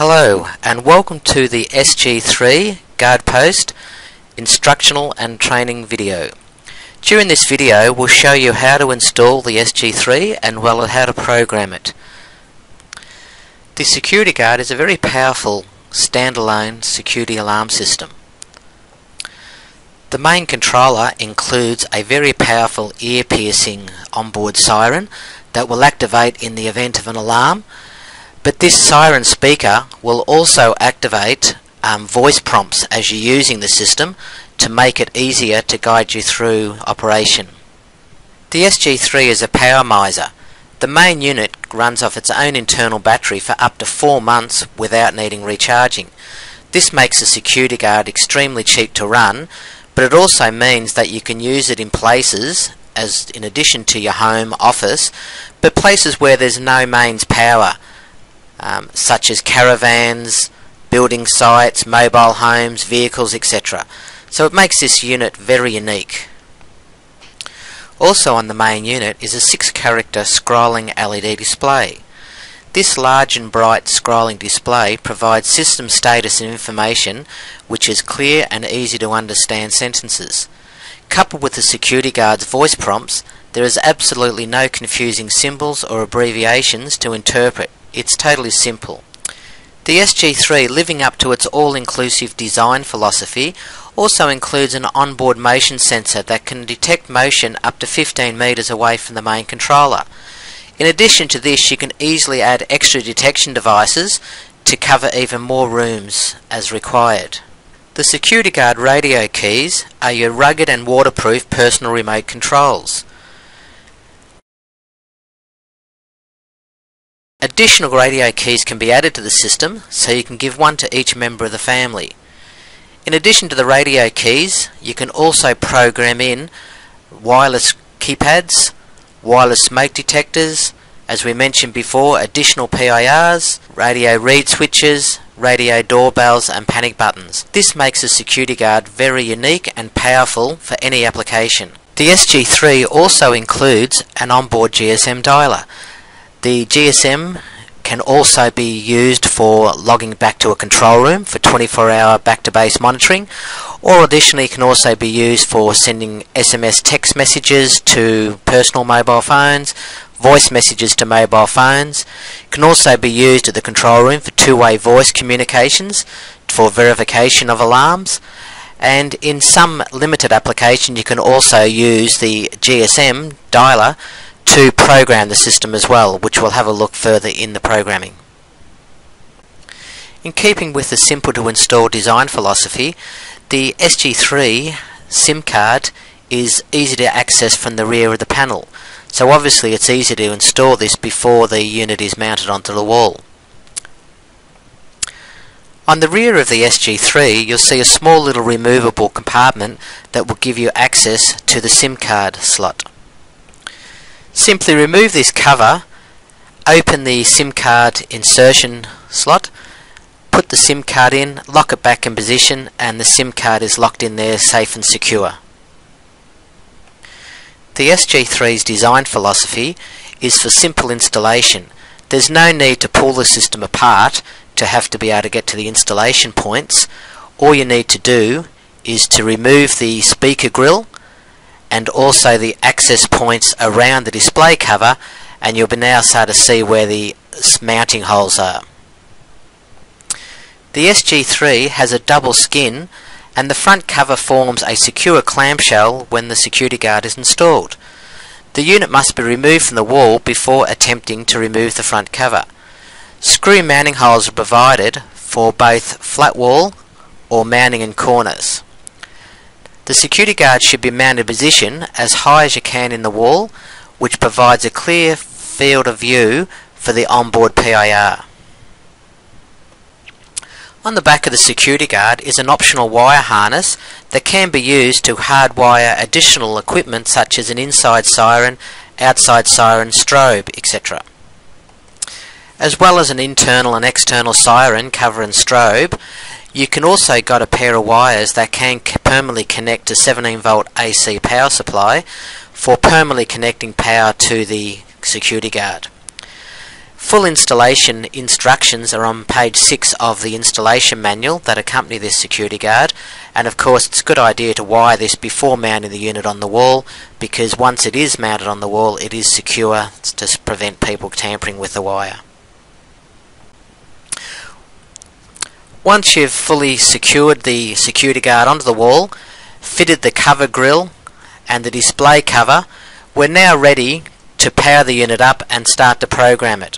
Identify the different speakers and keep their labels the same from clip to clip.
Speaker 1: Hello and welcome to the SG3 Guard Post instructional and training video. During this video we'll show you how to install the SG3 and well how to program it. The security guard is a very powerful standalone security alarm system. The main controller includes a very powerful ear-piercing onboard siren that will activate in the event of an alarm but this siren speaker will also activate um, voice prompts as you're using the system to make it easier to guide you through operation. The SG3 is a power miser. The main unit runs off its own internal battery for up to 4 months without needing recharging. This makes the security guard extremely cheap to run, but it also means that you can use it in places as in addition to your home office, but places where there's no mains power, um, such as caravans, building sites, mobile homes, vehicles, etc. So it makes this unit very unique. Also on the main unit is a 6 character scrolling LED display. This large and bright scrolling display provides system status and information which is clear and easy to understand sentences. Coupled with the security guard's voice prompts, there is absolutely no confusing symbols or abbreviations to interpret. It's totally simple. The SG3, living up to its all-inclusive design philosophy, also includes an onboard motion sensor that can detect motion up to 15 meters away from the main controller. In addition to this, you can easily add extra detection devices to cover even more rooms as required. The Security Guard radio keys are your rugged and waterproof personal remote controls. Additional radio keys can be added to the system, so you can give one to each member of the family. In addition to the radio keys, you can also program in wireless keypads, wireless smoke detectors, as we mentioned before, additional PIRs, radio reed switches, radio doorbells and panic buttons. This makes the security guard very unique and powerful for any application. The SG3 also includes an onboard GSM dialer. The GSM can also be used for logging back to a control room for 24 hour back to base monitoring or additionally can also be used for sending SMS text messages to personal mobile phones, voice messages to mobile phones. It can also be used at the control room for two-way voice communications for verification of alarms and in some limited application you can also use the GSM dialer to program the system as well, which we'll have a look further in the programming. In keeping with the simple to install design philosophy, the SG3 SIM card is easy to access from the rear of the panel. So obviously it's easy to install this before the unit is mounted onto the wall. On the rear of the SG3 you'll see a small little removable compartment that will give you access to the SIM card slot. Simply remove this cover, open the SIM card insertion slot, put the SIM card in, lock it back in position and the SIM card is locked in there safe and secure. The SG3's design philosophy is for simple installation. There's no need to pull the system apart to have to be able to get to the installation points. All you need to do is to remove the speaker grill and also the access points around the display cover and you'll now start to see where the mounting holes are. The SG3 has a double skin and the front cover forms a secure clamshell when the security guard is installed. The unit must be removed from the wall before attempting to remove the front cover. Screw mounting holes are provided for both flat wall or mounting in corners. The security guard should be mounted in position as high as you can in the wall, which provides a clear field of view for the onboard PIR. On the back of the security guard is an optional wire harness that can be used to hardwire additional equipment such as an inside siren, outside siren, strobe, etc. As well as an internal and external siren cover and strobe, you can also got a pair of wires that can permanently connect to 17 volt AC power supply for permanently connecting power to the security guard. Full installation instructions are on page 6 of the installation manual that accompany this security guard and of course it's a good idea to wire this before mounting the unit on the wall because once it is mounted on the wall it is secure to prevent people tampering with the wire. Once you've fully secured the security guard onto the wall, fitted the cover grill and the display cover, we're now ready to power the unit up and start to program it.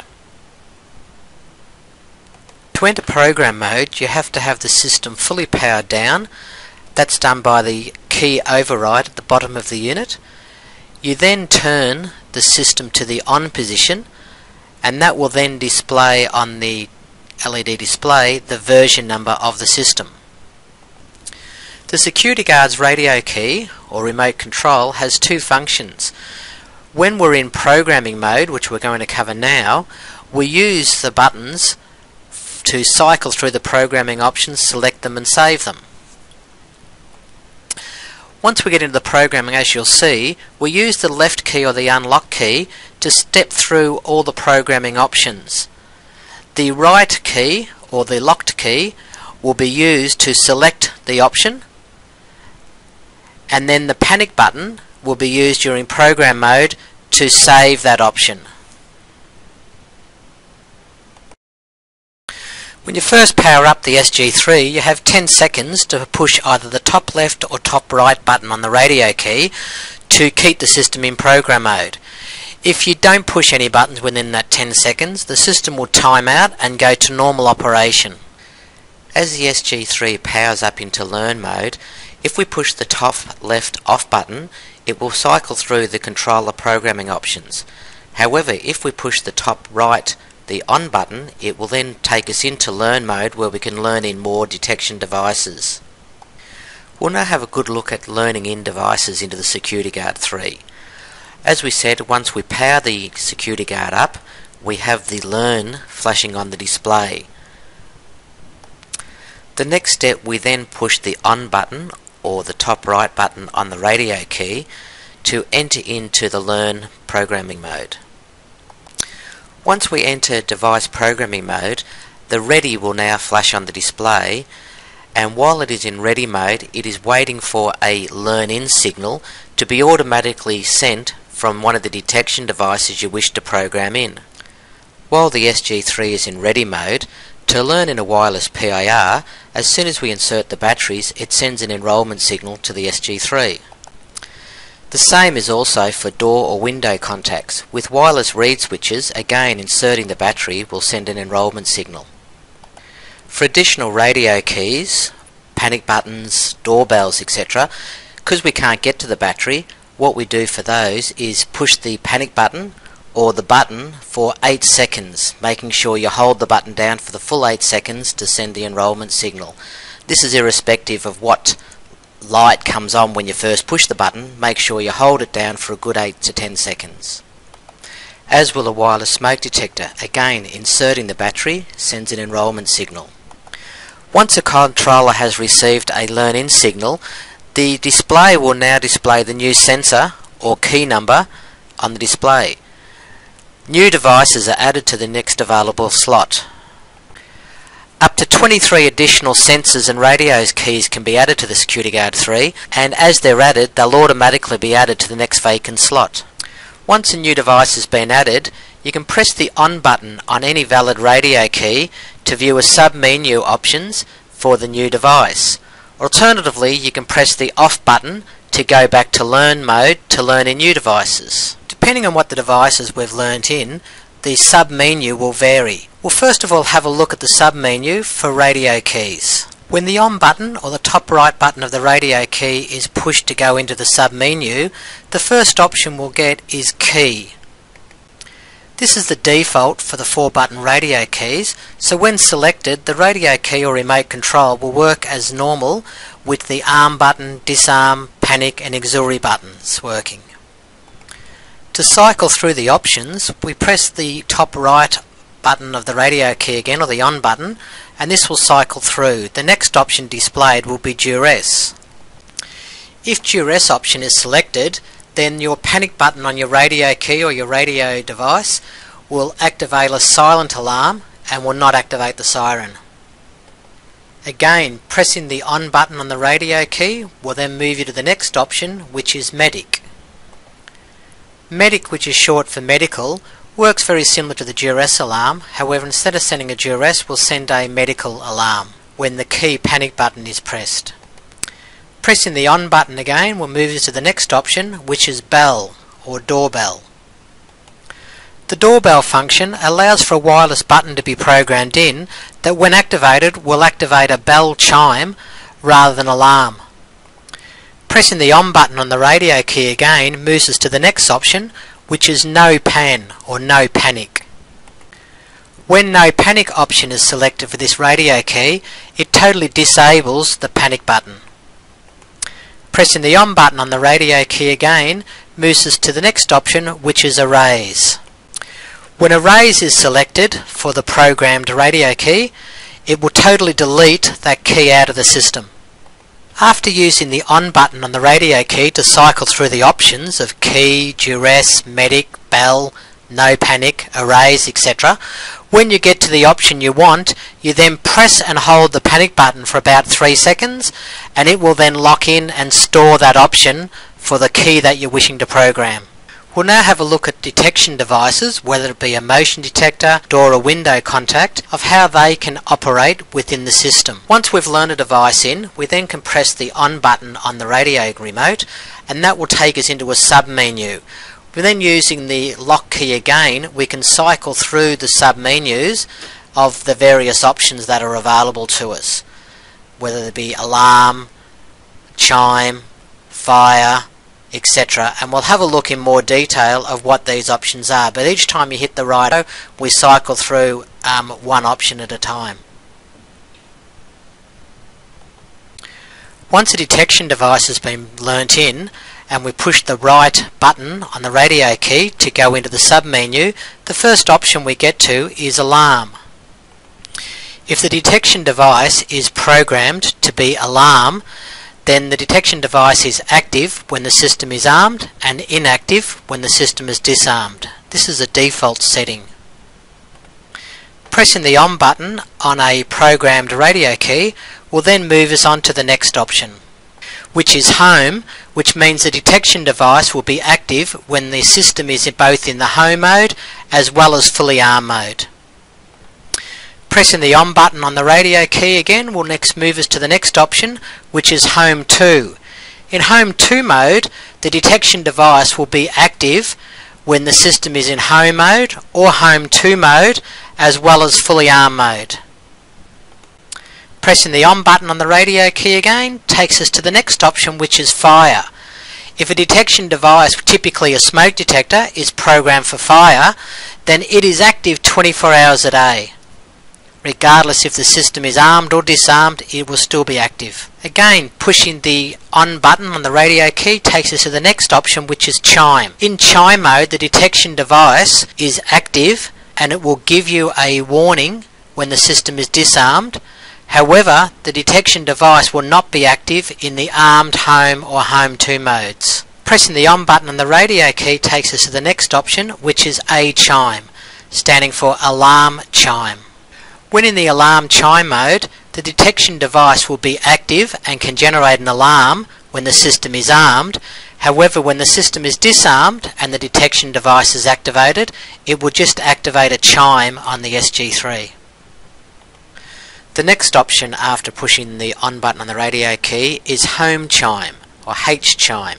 Speaker 1: To enter program mode you have to have the system fully powered down. That's done by the key override at the bottom of the unit. You then turn the system to the on position and that will then display on the LED display the version number of the system. The security guard's radio key or remote control has two functions. When we're in programming mode, which we're going to cover now, we use the buttons to cycle through the programming options, select them and save them. Once we get into the programming, as you'll see, we use the left key or the unlock key to step through all the programming options. The right key or the locked key will be used to select the option and then the panic button will be used during program mode to save that option. When you first power up the SG3 you have 10 seconds to push either the top left or top right button on the radio key to keep the system in program mode. If you don't push any buttons within that 10 seconds the system will time out and go to normal operation. As the SG3 powers up into learn mode if we push the top left off button it will cycle through the controller programming options. However if we push the top right the on button, it will then take us into learn mode where we can learn in more detection devices. We'll now have a good look at learning in devices into the Security Guard 3. As we said, once we power the Security Guard up, we have the learn flashing on the display. The next step we then push the on button or the top right button on the radio key to enter into the learn programming mode. Once we enter device programming mode, the ready will now flash on the display and while it is in ready mode it is waiting for a learn in signal to be automatically sent from one of the detection devices you wish to program in. While the SG3 is in ready mode, to learn in a wireless PIR, as soon as we insert the batteries it sends an enrolment signal to the SG3. The same is also for door or window contacts. With wireless reed switches, again inserting the battery will send an enrolment signal. For additional radio keys, panic buttons, doorbells, etc., because we can't get to the battery, what we do for those is push the panic button or the button for 8 seconds, making sure you hold the button down for the full 8 seconds to send the enrolment signal. This is irrespective of what light comes on when you first push the button, make sure you hold it down for a good 8 to 10 seconds. As will a wireless smoke detector, again inserting the battery sends an enrolment signal. Once a controller has received a learn-in signal, the display will now display the new sensor or key number on the display. New devices are added to the next available slot. Up to 23 additional sensors and radios keys can be added to the Security Guard 3 and as they're added they'll automatically be added to the next vacant slot. Once a new device has been added you can press the on button on any valid radio key to view a sub-menu options for the new device. Alternatively you can press the off button to go back to learn mode to learn in new devices. Depending on what the devices we've learnt in, the sub-menu will vary. We'll first of all have a look at the sub-menu for radio keys. When the on button or the top right button of the radio key is pushed to go into the sub-menu, the first option we'll get is key. This is the default for the four button radio keys, so when selected the radio key or remote control will work as normal with the arm button, disarm, panic and auxiliary buttons working. To cycle through the options, we press the top right button of the radio key again, or the on button, and this will cycle through. The next option displayed will be duress. If duress option is selected, then your panic button on your radio key or your radio device will activate a silent alarm and will not activate the siren. Again, pressing the on button on the radio key will then move you to the next option, which is medic. Medic, which is short for medical, works very similar to the duress alarm, however instead of sending a duress, we'll send a medical alarm when the key panic button is pressed. Pressing the on button again will move us to the next option, which is bell or doorbell. The doorbell function allows for a wireless button to be programmed in that when activated will activate a bell chime rather than alarm. Pressing the on button on the radio key again moves us to the next option which is no pan or no panic. When no panic option is selected for this radio key it totally disables the panic button. Pressing the on button on the radio key again moves us to the next option which is erase. When erase is selected for the programmed radio key, it will totally delete that key out of the system. After using the on button on the radio key to cycle through the options of key, duress, medic, bell, no panic, erase, etc., when you get to the option you want, you then press and hold the panic button for about 3 seconds and it will then lock in and store that option for the key that you're wishing to program. We'll now have a look at detection devices, whether it be a motion detector, door or window contact, of how they can operate within the system. Once we've learned a device in, we then can press the on button on the radio remote and that will take us into a sub-menu. We're then using the lock key again, we can cycle through the sub-menus of the various options that are available to us, whether it be alarm, chime, fire, etc. And we'll have a look in more detail of what these options are. But each time you hit the right, we cycle through um, one option at a time. Once a detection device has been learnt in, and we push the right button on the radio key to go into the submenu, the first option we get to is alarm. If the detection device is programmed to be alarm, then the detection device is active when the system is armed and inactive when the system is disarmed. This is a default setting. Pressing the on button on a programmed radio key will then move us on to the next option, which is home, which means the detection device will be active when the system is both in the home mode as well as fully armed mode. Pressing the on button on the radio key again will next move us to the next option, which is Home 2. In Home 2 mode, the detection device will be active when the system is in Home mode or Home 2 mode, as well as fully armed mode. Pressing the on button on the radio key again takes us to the next option, which is Fire. If a detection device, typically a smoke detector, is programmed for fire, then it is active 24 hours a day regardless if the system is armed or disarmed, it will still be active. Again, pushing the on button on the radio key takes us to the next option which is chime. In chime mode, the detection device is active and it will give you a warning when the system is disarmed. However, the detection device will not be active in the armed home or home 2 modes. Pressing the on button on the radio key takes us to the next option which is a chime, standing for alarm chime. When in the alarm chime mode, the detection device will be active and can generate an alarm when the system is armed. However, when the system is disarmed and the detection device is activated, it will just activate a chime on the SG3. The next option after pushing the on button on the radio key is home chime or H chime.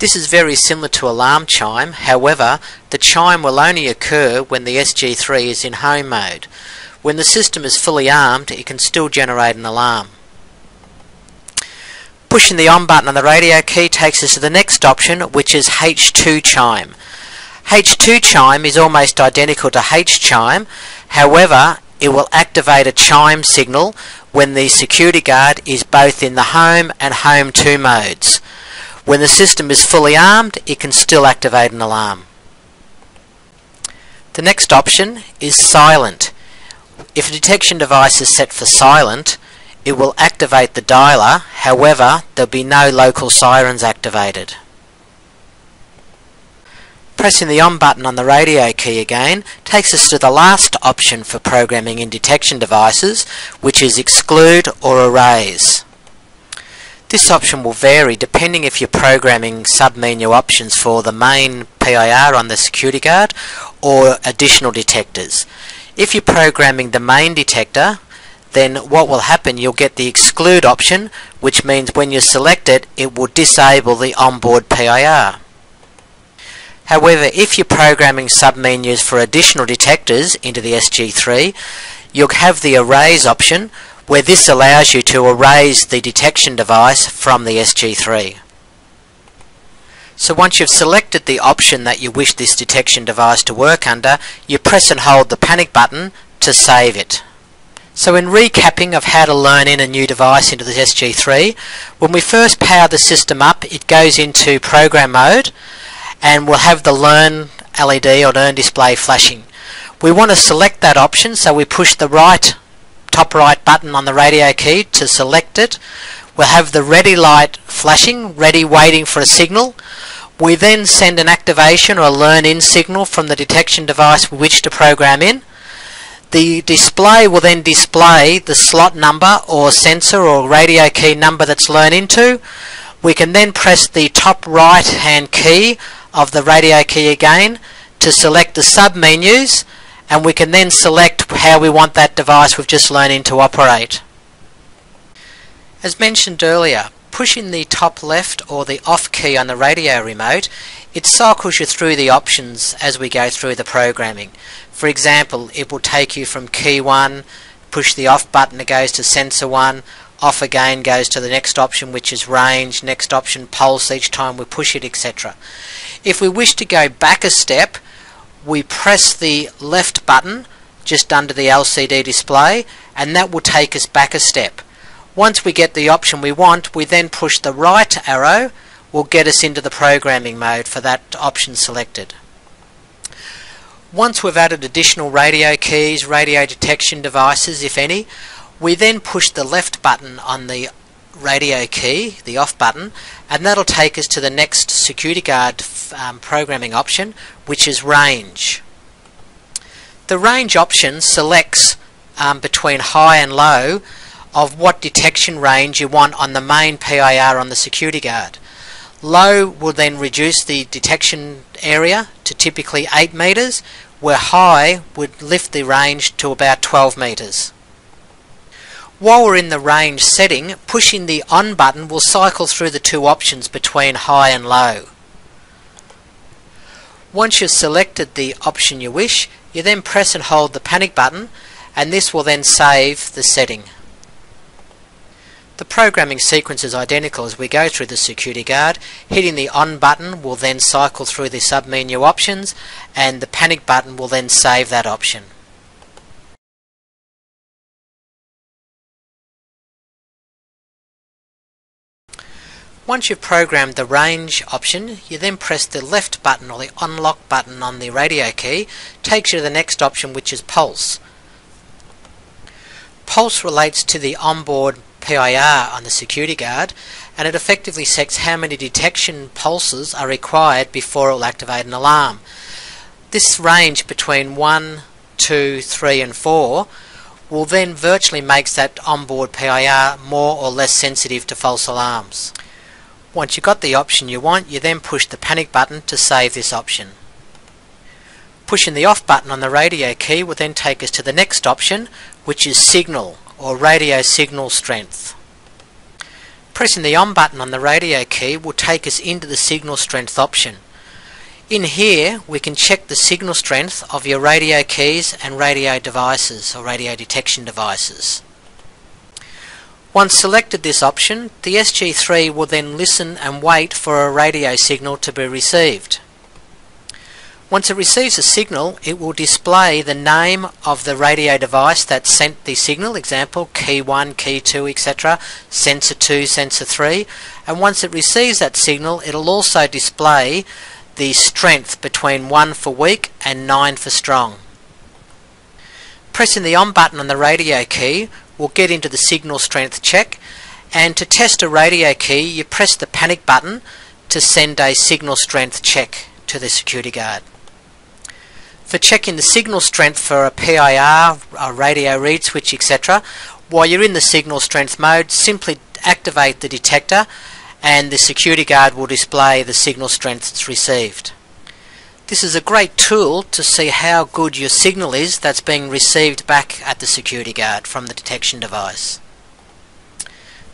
Speaker 1: This is very similar to alarm chime, however, the chime will only occur when the SG3 is in home mode. When the system is fully armed, it can still generate an alarm. Pushing the on button on the radio key takes us to the next option, which is H2 chime. H2 chime is almost identical to H chime, however, it will activate a chime signal when the security guard is both in the home and home 2 modes. When the system is fully armed, it can still activate an alarm. The next option is silent. If a detection device is set for silent, it will activate the dialer, however, there'll be no local sirens activated. Pressing the on button on the radio key again takes us to the last option for programming in detection devices, which is exclude or erase. This option will vary depending if you're programming submenu options for the main PIR on the security guard or additional detectors. If you're programming the main detector, then what will happen, you'll get the exclude option, which means when you select it, it will disable the onboard PIR. However, if you're programming submenus for additional detectors into the SG3, you'll have the erase option, where this allows you to erase the detection device from the SG3. So once you've selected the option that you wish this detection device to work under, you press and hold the panic button to save it. So in recapping of how to learn in a new device into the SG3, when we first power the system up, it goes into program mode and we'll have the learn LED or learn display flashing. We want to select that option so we push the right top right button on the radio key to select it. We'll have the ready light flashing, ready waiting for a signal. We then send an activation or a learn in signal from the detection device we wish to program in. The display will then display the slot number or sensor or radio key number that's learned into. We can then press the top right hand key of the radio key again to select the sub menus and we can then select how we want that device we've just learned in to operate. As mentioned earlier, pushing the top left or the off key on the radio remote, it cycles you through the options as we go through the programming. For example, it will take you from key 1, push the off button, it goes to sensor 1, off again goes to the next option which is range, next option pulse each time we push it etc. If we wish to go back a step, we press the left button just under the LCD display and that will take us back a step. Once we get the option we want, we then push the right arrow will get us into the programming mode for that option selected. Once we've added additional radio keys, radio detection devices, if any, we then push the left button on the radio key, the off button, and that'll take us to the next security guard um, programming option, which is range. The range option selects um, between high and low of what detection range you want on the main PIR on the security guard. Low will then reduce the detection area to typically 8 meters, where high would lift the range to about 12 meters. While we're in the range setting, pushing the on button will cycle through the two options between high and low. Once you've selected the option you wish, you then press and hold the panic button and this will then save the setting. The programming sequence is identical as we go through the security guard. Hitting the on button will then cycle through the submenu options and the panic button will then save that option. Once you've programmed the range option, you then press the left button or the unlock button on the radio key, takes you to the next option which is pulse. Pulse relates to the onboard PIR on the security guard and it effectively sets how many detection pulses are required before it will activate an alarm. This range between 1, 2, 3 and 4 will then virtually makes that onboard PIR more or less sensitive to false alarms. Once you've got the option you want, you then push the panic button to save this option. Pushing the off button on the radio key will then take us to the next option, which is signal or radio signal strength. Pressing the on button on the radio key will take us into the signal strength option. In here we can check the signal strength of your radio keys and radio devices or radio detection devices. Once selected this option, the SG3 will then listen and wait for a radio signal to be received. Once it receives a signal, it will display the name of the radio device that sent the signal, example key 1, key 2, etc., sensor 2, sensor 3, and once it receives that signal, it'll also display the strength between 1 for weak and 9 for strong. Pressing the on button on the radio key will get into the signal strength check, and to test a radio key, you press the panic button to send a signal strength check to the security guard. For checking the signal strength for a PIR, a radio reed switch, etc., while you're in the signal strength mode, simply activate the detector and the security guard will display the signal strength it's received. This is a great tool to see how good your signal is that's being received back at the security guard from the detection device.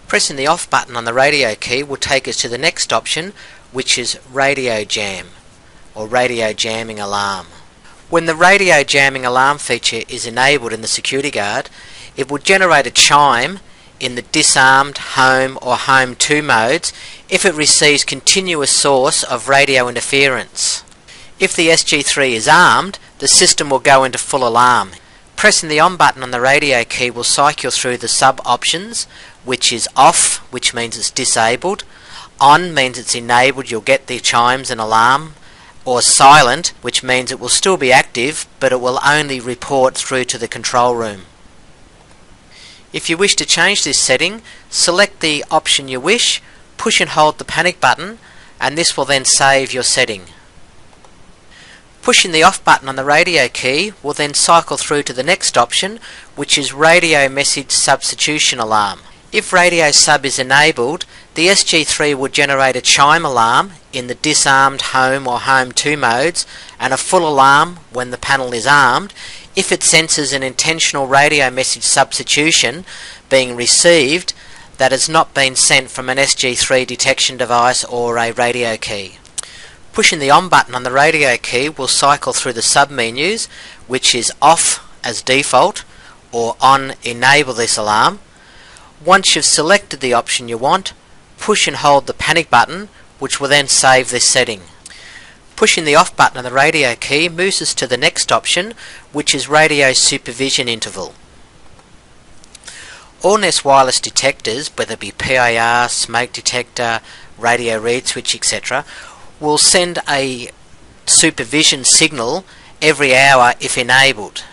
Speaker 1: Pressing the off button on the radio key will take us to the next option which is radio jam or radio jamming alarm. When the radio jamming alarm feature is enabled in the security guard, it will generate a chime in the disarmed, home or home 2 modes if it receives continuous source of radio interference. If the SG3 is armed, the system will go into full alarm. Pressing the on button on the radio key will cycle through the sub options, which is off, which means it's disabled, on means it's enabled, you'll get the chimes and alarm, or silent, which means it will still be active, but it will only report through to the control room. If you wish to change this setting, select the option you wish, push and hold the panic button, and this will then save your setting. Pushing the off button on the radio key will then cycle through to the next option, which is radio message substitution alarm. If radio sub is enabled, the SG3 will generate a chime alarm in the disarmed home or home 2 modes and a full alarm when the panel is armed if it senses an intentional radio message substitution being received that has not been sent from an SG3 detection device or a radio key. Pushing the on button on the radio key will cycle through the submenus which is off as default or on enable this alarm once you've selected the option you want, push and hold the panic button, which will then save this setting. Pushing the off button on the radio key moves us to the next option, which is radio supervision interval. All Ness wireless detectors, whether it be PIR, smoke detector, radio reed switch, etc., will send a supervision signal every hour if enabled.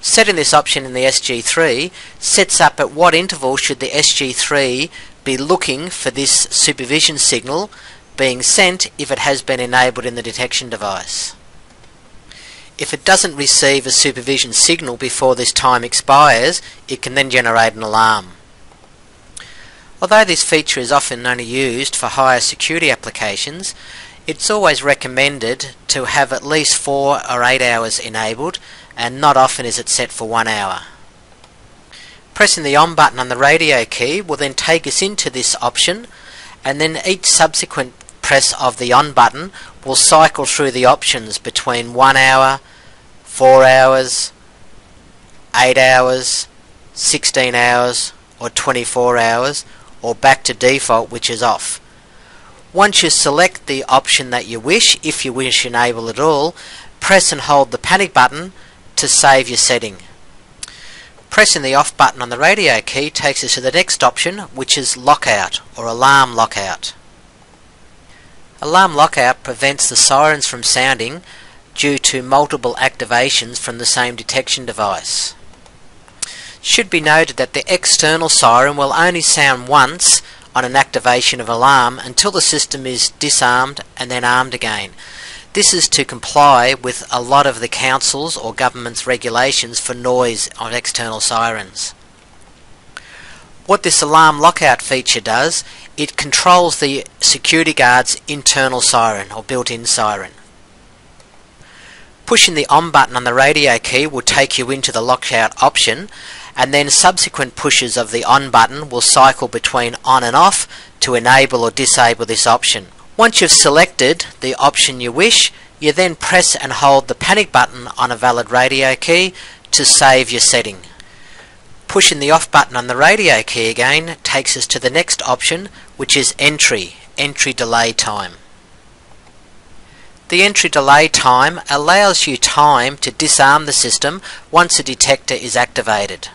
Speaker 1: Setting this option in the SG3 sets up at what interval should the SG3 be looking for this supervision signal being sent if it has been enabled in the detection device. If it doesn't receive a supervision signal before this time expires, it can then generate an alarm. Although this feature is often only used for higher security applications, it's always recommended to have at least 4 or 8 hours enabled and not often is it set for one hour. Pressing the on button on the radio key will then take us into this option and then each subsequent press of the on button will cycle through the options between 1 hour, 4 hours, 8 hours, 16 hours or 24 hours or back to default which is off. Once you select the option that you wish, if you wish enable it all, press and hold the panic button to save your setting. Pressing the off button on the radio key takes us to the next option which is lockout or alarm lockout. Alarm lockout prevents the sirens from sounding due to multiple activations from the same detection device. Should be noted that the external siren will only sound once on an activation of alarm until the system is disarmed and then armed again. This is to comply with a lot of the council's or government's regulations for noise on external sirens. What this alarm lockout feature does, it controls the security guard's internal siren or built-in siren. Pushing the on button on the radio key will take you into the lockout option and then subsequent pushes of the on button will cycle between on and off to enable or disable this option. Once you've selected the option you wish, you then press and hold the panic button on a valid radio key to save your setting. Pushing the off button on the radio key again takes us to the next option which is entry, entry delay time. The entry delay time allows you time to disarm the system once a detector is activated.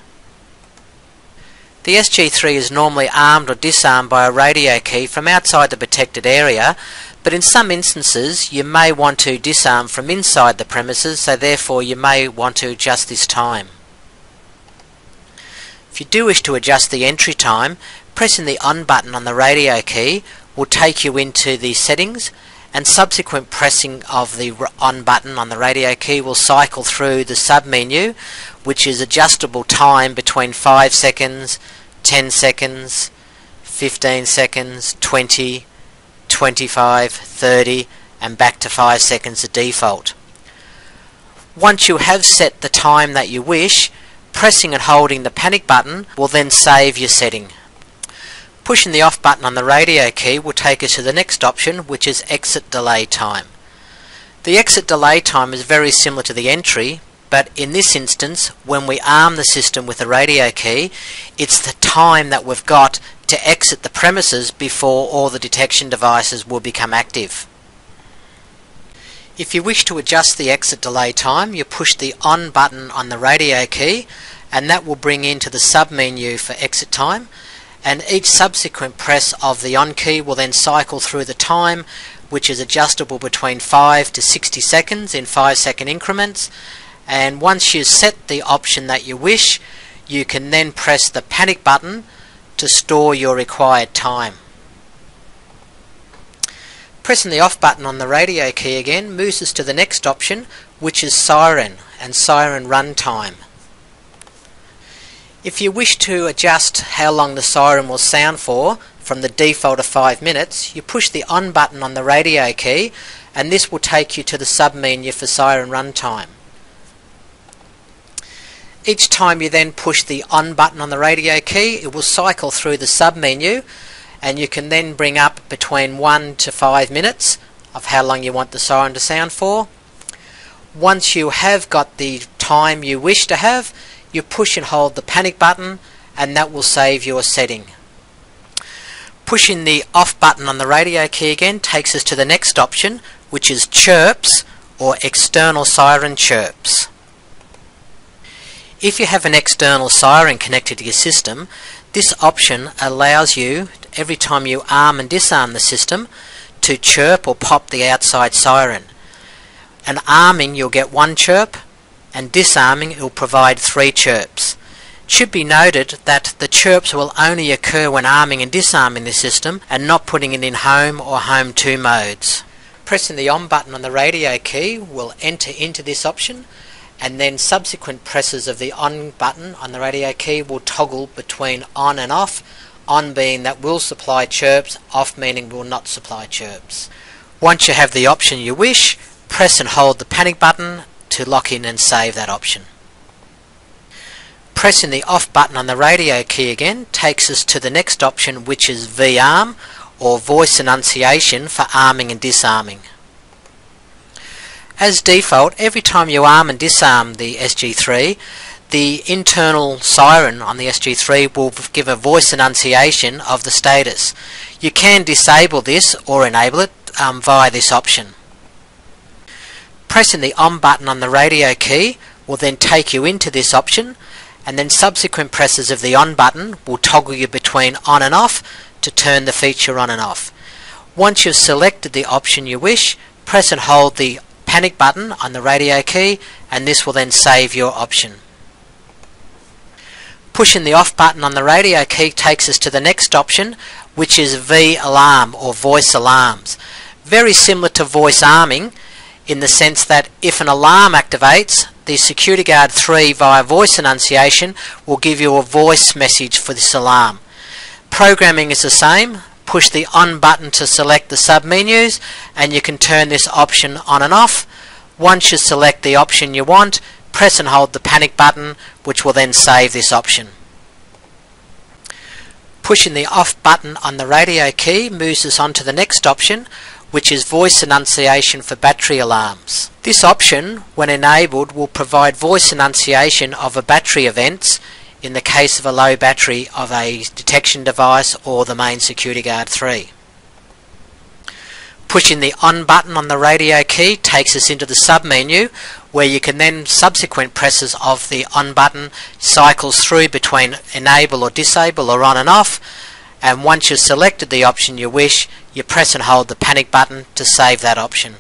Speaker 1: The SG3 is normally armed or disarmed by a radio key from outside the protected area, but in some instances you may want to disarm from inside the premises, so therefore you may want to adjust this time. If you do wish to adjust the entry time, pressing the on button on the radio key will take you into the settings and subsequent pressing of the on button on the radio key will cycle through the sub menu which is adjustable time between 5 seconds, 10 seconds, 15 seconds, 20, 25, 30 and back to 5 seconds at default. Once you have set the time that you wish, pressing and holding the panic button will then save your setting. Pushing the off button on the radio key will take us to the next option which is exit delay time. The exit delay time is very similar to the entry but in this instance when we arm the system with the radio key it's the time that we've got to exit the premises before all the detection devices will become active. If you wish to adjust the exit delay time, you push the on button on the radio key and that will bring into the submenu for exit time and each subsequent press of the on key will then cycle through the time which is adjustable between 5 to 60 seconds in 5 second increments and once you set the option that you wish you can then press the panic button to store your required time. Pressing the off button on the radio key again moves us to the next option which is siren and siren run time. If you wish to adjust how long the siren will sound for from the default of 5 minutes you push the on button on the radio key and this will take you to the submenu for siren run time. Each time you then push the on button on the radio key, it will cycle through the sub-menu and you can then bring up between 1 to 5 minutes of how long you want the siren to sound for. Once you have got the time you wish to have, you push and hold the panic button and that will save your setting. Pushing the off button on the radio key again takes us to the next option which is chirps or external siren chirps. If you have an external siren connected to your system, this option allows you, every time you arm and disarm the system, to chirp or pop the outside siren. And arming you'll get one chirp, and disarming it will provide three chirps. It should be noted that the chirps will only occur when arming and disarming the system and not putting it in home or home 2 modes. Pressing the on button on the radio key will enter into this option and then subsequent presses of the on button on the radio key will toggle between on and off on being that will supply chirps off meaning will not supply chirps. Once you have the option you wish press and hold the panic button to lock in and save that option. Pressing the off button on the radio key again takes us to the next option which is V-arm or voice enunciation for arming and disarming as default, every time you arm and disarm the SG3, the internal siren on the SG3 will give a voice enunciation of the status. You can disable this or enable it um, via this option. Pressing the on button on the radio key will then take you into this option and then subsequent presses of the on button will toggle you between on and off to turn the feature on and off. Once you've selected the option you wish, press and hold the panic button on the radio key and this will then save your option. Pushing the off button on the radio key takes us to the next option which is V alarm or voice alarms. Very similar to voice arming in the sense that if an alarm activates the security guard 3 via voice enunciation will give you a voice message for this alarm. Programming is the same push the on button to select the submenus and you can turn this option on and off. Once you select the option you want, press and hold the panic button which will then save this option. Pushing the off button on the radio key moves us on to the next option which is voice enunciation for battery alarms. This option, when enabled, will provide voice enunciation of a battery events in the case of a low battery of a detection device or the main security guard 3. Pushing the on button on the radio key takes us into the submenu where you can then subsequent presses of the on button cycles through between enable or disable or on and off and once you've selected the option you wish you press and hold the panic button to save that option.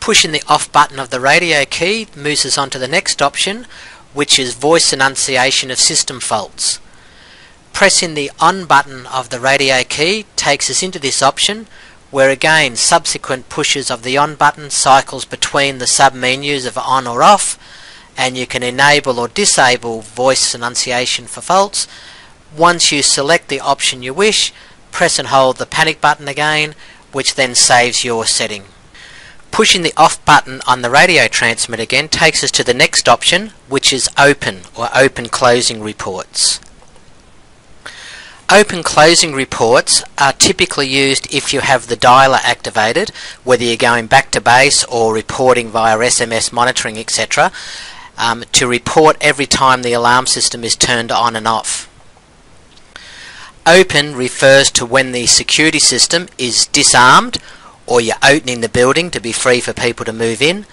Speaker 1: Pushing the off button of the radio key moves us on to the next option which is voice enunciation of system faults. Pressing the on button of the radio key takes us into this option where again subsequent pushes of the on button cycles between the submenus of on or off and you can enable or disable voice enunciation for faults. Once you select the option you wish, press and hold the panic button again, which then saves your setting. Pushing the off button on the radio transmit again takes us to the next option, which is open or open closing reports. Open closing reports are typically used if you have the dialer activated, whether you're going back to base or reporting via SMS monitoring, etc um, to report every time the alarm system is turned on and off. Open refers to when the security system is disarmed or you're opening the building to be free for people to move in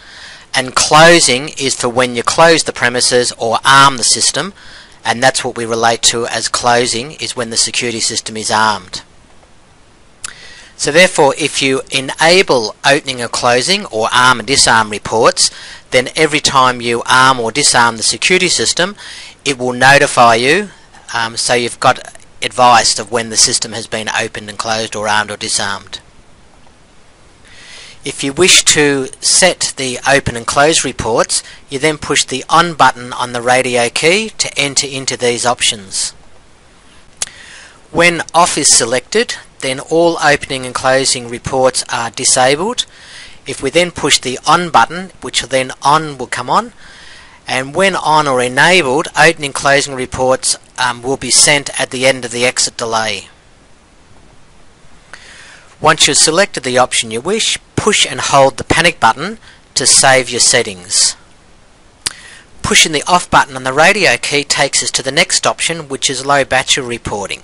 Speaker 1: and closing is for when you close the premises or arm the system and that's what we relate to as closing is when the security system is armed. So therefore, if you enable opening or closing or arm and disarm reports, then every time you arm or disarm the security system, it will notify you. Um, so you've got advice of when the system has been opened and closed or armed or disarmed. If you wish to set the open and close reports, you then push the on button on the radio key to enter into these options. When off is selected, then all opening and closing reports are disabled. If we then push the on button, which then on will come on, and when on or enabled, opening and closing reports um, will be sent at the end of the exit delay. Once you've selected the option you wish, push and hold the panic button to save your settings. Pushing the off button on the radio key takes us to the next option which is low battery reporting.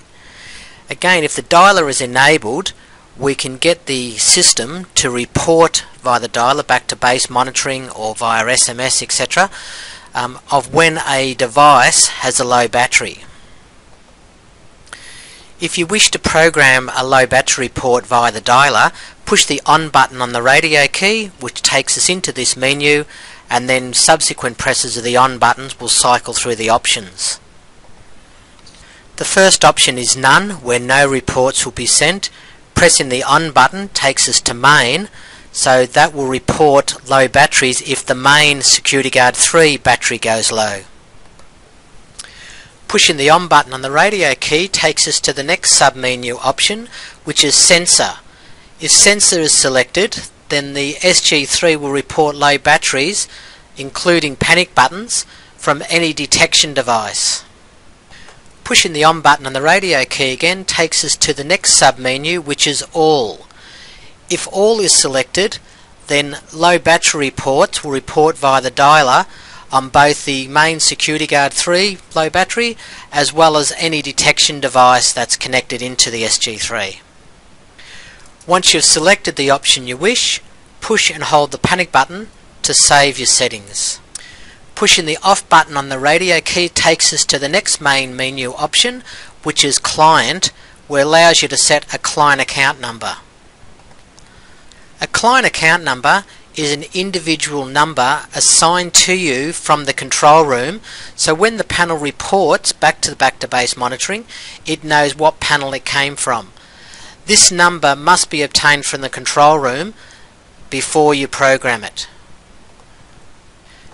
Speaker 1: Again, if the dialer is enabled, we can get the system to report via the dialer back to base monitoring or via SMS, etc., um, of when a device has a low battery. If you wish to program a low battery port via the dialer, push the on button on the radio key, which takes us into this menu, and then subsequent presses of the on buttons will cycle through the options. The first option is none, where no reports will be sent. Pressing the on button takes us to main, so that will report low batteries if the main Security Guard 3 battery goes low. Pushing the on button on the radio key takes us to the next submenu option, which is sensor. If sensor is selected, then the SG3 will report low batteries, including panic buttons, from any detection device. Pushing the on button on the radio key again takes us to the next submenu which is all. If all is selected then low battery reports will report via the dialer on both the main security guard 3 low battery as well as any detection device that's connected into the SG3. Once you've selected the option you wish, push and hold the panic button to save your settings. Pushing the off button on the radio key takes us to the next main menu option, which is Client, where allows you to set a client account number. A client account number is an individual number assigned to you from the control room so when the panel reports back to the back to base monitoring it knows what panel it came from. This number must be obtained from the control room before you program it.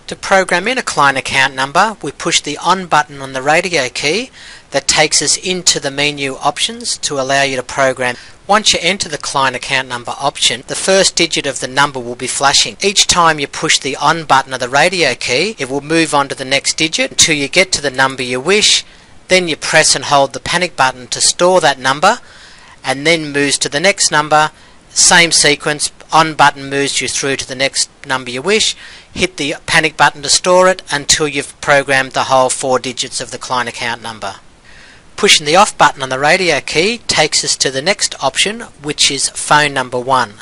Speaker 1: To program in a client account number, we push the on button on the radio key that takes us into the menu options to allow you to program. Once you enter the client account number option, the first digit of the number will be flashing. Each time you push the on button of the radio key, it will move on to the next digit until you get to the number you wish. Then you press and hold the panic button to store that number and then moves to the next number. Same sequence, on button moves you through to the next number you wish hit the panic button to store it until you've programmed the whole four digits of the client account number. Pushing the off button on the radio key takes us to the next option which is phone number 1.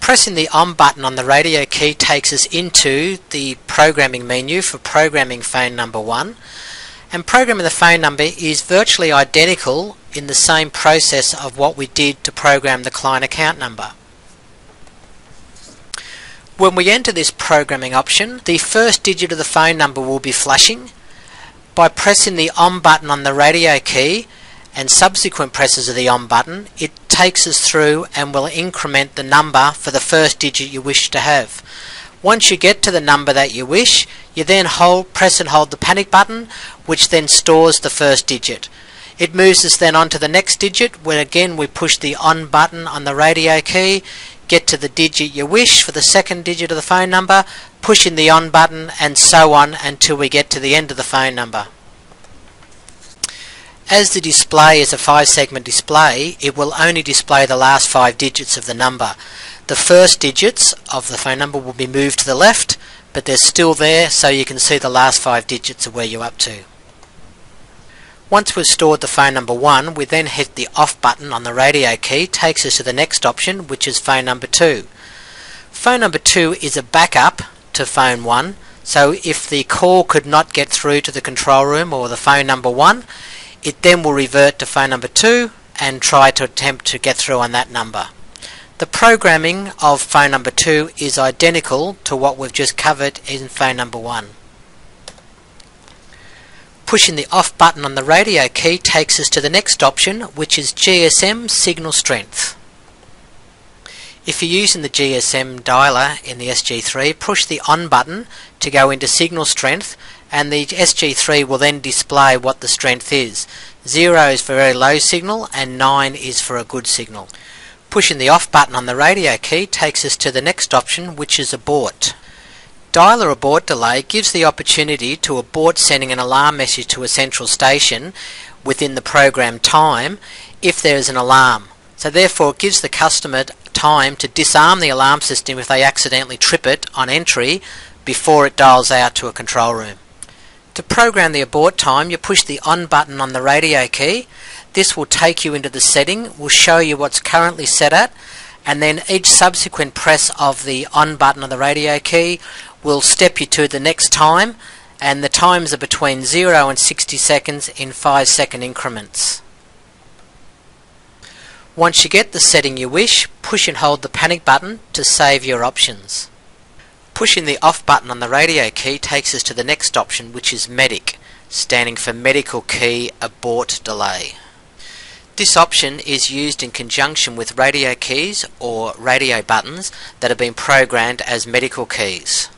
Speaker 1: Pressing the on button on the radio key takes us into the programming menu for programming phone number 1 and programming the phone number is virtually identical in the same process of what we did to program the client account number. When we enter this programming option, the first digit of the phone number will be flashing. By pressing the on button on the radio key and subsequent presses of the on button, it takes us through and will increment the number for the first digit you wish to have. Once you get to the number that you wish, you then hold, press and hold the panic button, which then stores the first digit. It moves us then on to the next digit, where again we push the on button on the radio key, get to the digit you wish for the second digit of the phone number, pushing the on button, and so on until we get to the end of the phone number. As the display is a five segment display, it will only display the last five digits of the number. The first digits of the phone number will be moved to the left, but they're still there so you can see the last five digits of where you're up to. Once we've stored the phone number 1, we then hit the off button on the radio key, takes us to the next option, which is phone number 2. Phone number 2 is a backup to phone 1, so if the call could not get through to the control room or the phone number 1, it then will revert to phone number 2 and try to attempt to get through on that number. The programming of phone number 2 is identical to what we've just covered in phone number 1. Pushing the off button on the radio key takes us to the next option which is GSM signal strength. If you're using the GSM dialer in the SG3, push the on button to go into signal strength and the SG3 will then display what the strength is. 0 is for very low signal and 9 is for a good signal. Pushing the off button on the radio key takes us to the next option which is abort. Dialer abort delay gives the opportunity to abort sending an alarm message to a central station within the program time if there is an alarm. So therefore it gives the customer time to disarm the alarm system if they accidentally trip it on entry before it dials out to a control room. To program the abort time, you push the on button on the radio key. This will take you into the setting, will show you what's currently set at, and then each subsequent press of the on button on the radio key will step you to the next time, and the times are between 0 and 60 seconds in 5 second increments. Once you get the setting you wish, push and hold the panic button to save your options. Pushing the off button on the radio key takes us to the next option which is MEDIC, standing for Medical Key Abort Delay. This option is used in conjunction with radio keys or radio buttons that have been programmed as medical keys.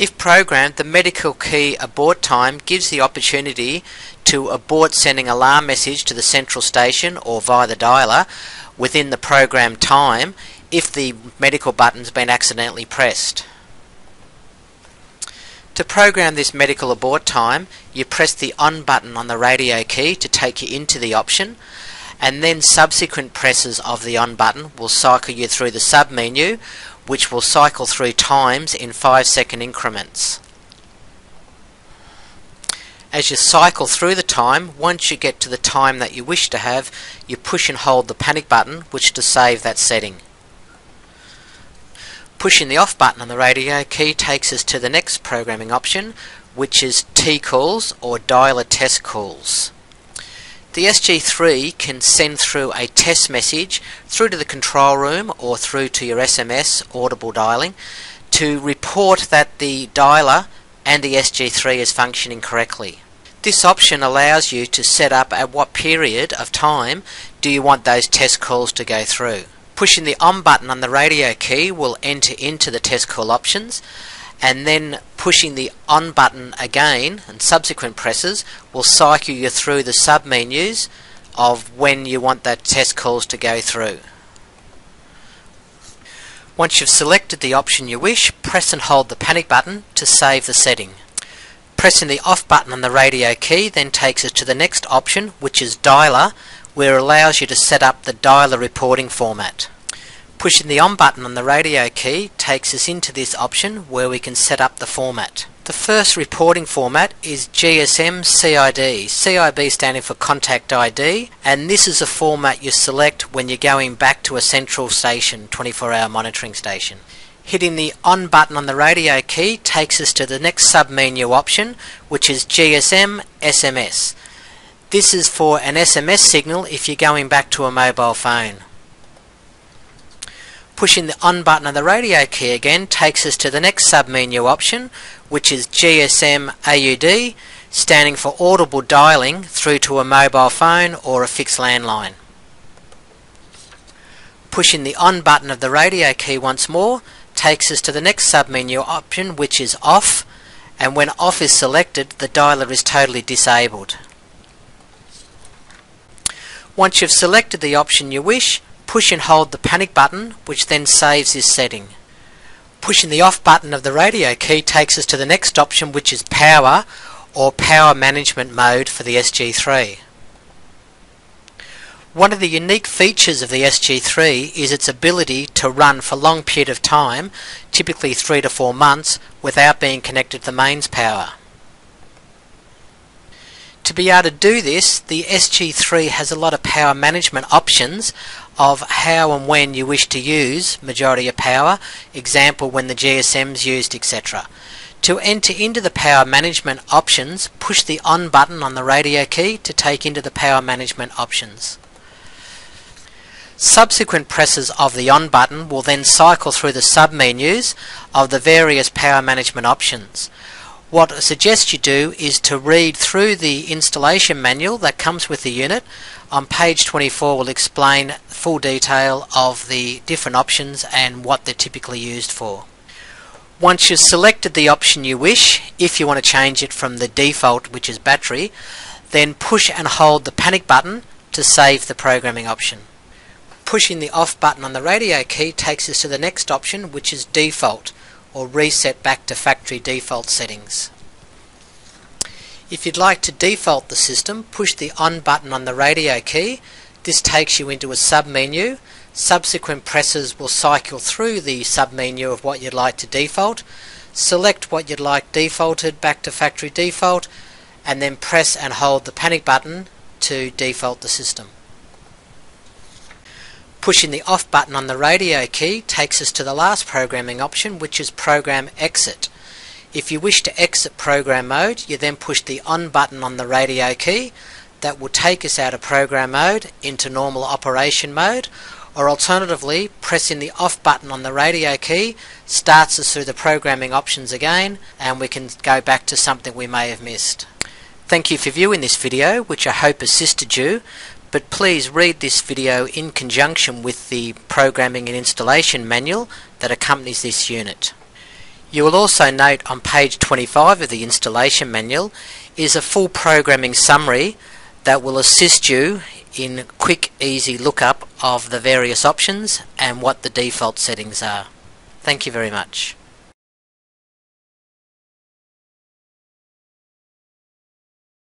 Speaker 1: If programmed, the medical key abort time gives the opportunity to abort sending alarm message to the central station or via the dialer within the program time if the medical button's been accidentally pressed. To program this medical abort time, you press the on button on the radio key to take you into the option, and then subsequent presses of the on button will cycle you through the sub menu, which will cycle through times in 5 second increments. As you cycle through the time, once you get to the time that you wish to have, you push and hold the panic button, which to save that setting. Pushing the off button on the radio key takes us to the next programming option, which is T calls or dialer test calls. The SG3 can send through a test message through to the control room or through to your SMS audible dialing to report that the dialer and the SG3 is functioning correctly. This option allows you to set up at what period of time do you want those test calls to go through. Pushing the on button on the radio key will enter into the test call options and then pushing the on button again and subsequent presses will cycle you through the sub menus of when you want that test calls to go through. Once you've selected the option you wish, press and hold the panic button to save the setting. Pressing the off button on the radio key then takes us to the next option which is dialer where it allows you to set up the dialer reporting format. Pushing the on button on the radio key takes us into this option where we can set up the format. The first reporting format is GSM CID, CIB standing for Contact ID, and this is a format you select when you're going back to a central station, 24 hour monitoring station. Hitting the on button on the radio key takes us to the next submenu option, which is GSM SMS. This is for an SMS signal if you're going back to a mobile phone. Pushing the on button of the radio key again takes us to the next submenu option which is GSM AUD standing for audible dialing through to a mobile phone or a fixed landline. Pushing the on button of the radio key once more takes us to the next submenu option which is off and when off is selected the dialer is totally disabled. Once you've selected the option you wish, push and hold the panic button which then saves this setting. Pushing the off button of the radio key takes us to the next option which is power or power management mode for the SG3. One of the unique features of the SG3 is its ability to run for a long period of time, typically 3 to 4 months, without being connected to the mains power. To be able to do this, the SG3 has a lot of power management options of how and when you wish to use majority of power, example when the GSM is used, etc. To enter into the power management options, push the on button on the radio key to take into the power management options. Subsequent presses of the on button will then cycle through the submenus of the various power management options. What I suggest you do is to read through the installation manual that comes with the unit. On page 24 will explain full detail of the different options and what they're typically used for. Once you've selected the option you wish, if you want to change it from the default which is battery, then push and hold the panic button to save the programming option. Pushing the off button on the radio key takes us to the next option which is default or reset back to factory default settings. If you'd like to default the system, push the on button on the radio key. This takes you into a submenu. Subsequent presses will cycle through the submenu of what you'd like to default. Select what you'd like defaulted back to factory default and then press and hold the panic button to default the system. Pushing the off button on the radio key takes us to the last programming option which is program exit. If you wish to exit program mode you then push the on button on the radio key that will take us out of program mode into normal operation mode or alternatively pressing the off button on the radio key starts us through the programming options again and we can go back to something we may have missed. Thank you for viewing this video which I hope assisted you but please read this video in conjunction with the programming and installation manual that accompanies this unit. You will also note on page 25 of the installation manual is a full programming summary that will assist you in quick easy lookup of the various options and what the default settings are. Thank you very much.